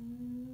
Hum.